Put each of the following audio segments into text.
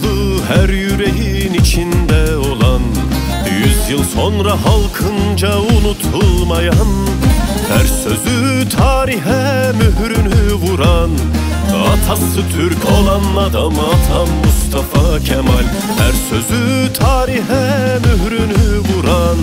Anadolu her yüreğin içinde olan. Yüzyıl sonra halkınca unutulmayan Her sözü tarihe mührünü vuran. Atası Türk olan adam atam Mustafa Kemal. Her sözü tarihe mührünü vuran.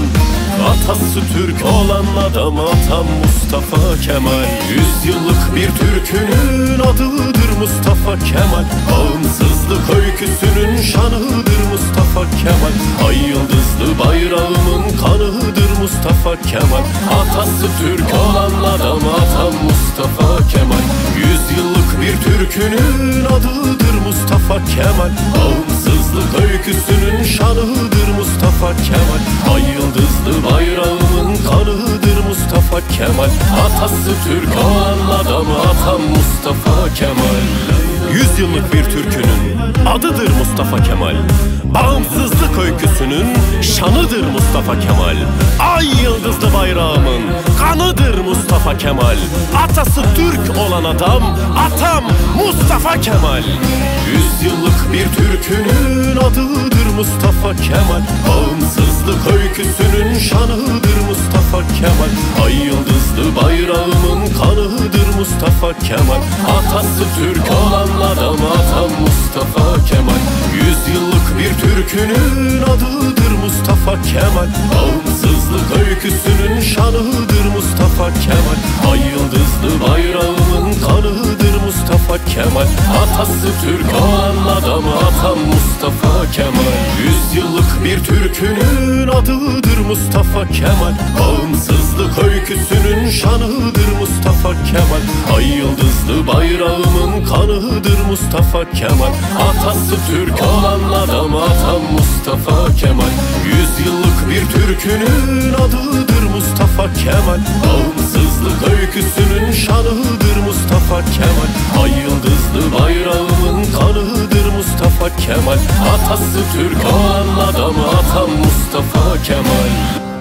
Atası Türk olan adam atam Mustafa Kemal. Yüzyıllık bir türkünün adıdır Mustafa Kemal. Bağımsız Bağımsızlık öyküsünün şanıdır Mustafa Kemal. Ay yıldızlı bayrağımın kanıdır Mustafa Kemal. Atası Türk olan adam atam Mustafa Kemal. Yüzyıllık bir Türk'ünün adıdır Mustafa Kemal. Bağımsızlık öyküsünün şanıdır Mustafa Kemal. Ay yıldızlı bayrağımın kanıdır Mustafa Kemal. Atası Türk olan adam atam Mustafa Kemal Yüzyıllık bir türkünün adıdır Mustafa Kemal. Bağımsızlık öyküsünün şanıdır Mustafa Kemal. Ay yıldızlı bayrağımın kanıdır Mustafa Kemal. Atası Türk olan adam atam Mustafa Kemal. Yüzyıllık bir türkünün adıdır Mustafa Kemal. Bağımsızlık öyküsünün şanıdır Mustafa Kemal. Ay yıldızlı bayrağımın kanıdır Mustafa Kemal Atası Türk olan adam atam Mustafa Kemal. Yüzyıllık bir türkünün adıdır Mustafa Kemal. Bağımsızlık öyküsünün şanıdır Mustafa Kemal. Ay yıldızlı bayrağımın kanıdır Mustafa Kemal. Atası Türk olan adam atam Mustafa Kemal. Yüzyıllık bir türkünün adıdır Mustafa Kemal. Bağımsızlık öyküsünün şanıdır Mustafa Kemal. Ay yıldızlı bayrağımın kanıdır Mustafa Kemal. Atası Türk olan adam atam Mustafa Kemal. Yüzyıllık bir türkünün adıdır Mustafa Kemal. Bağımsızlık öyküsünün şanıdır Mustafa Kemal. Ay yıldızlı bayrağımın kanıdır Mustafa Kemal. Atası Türk olan adam atam Mustafa Kemal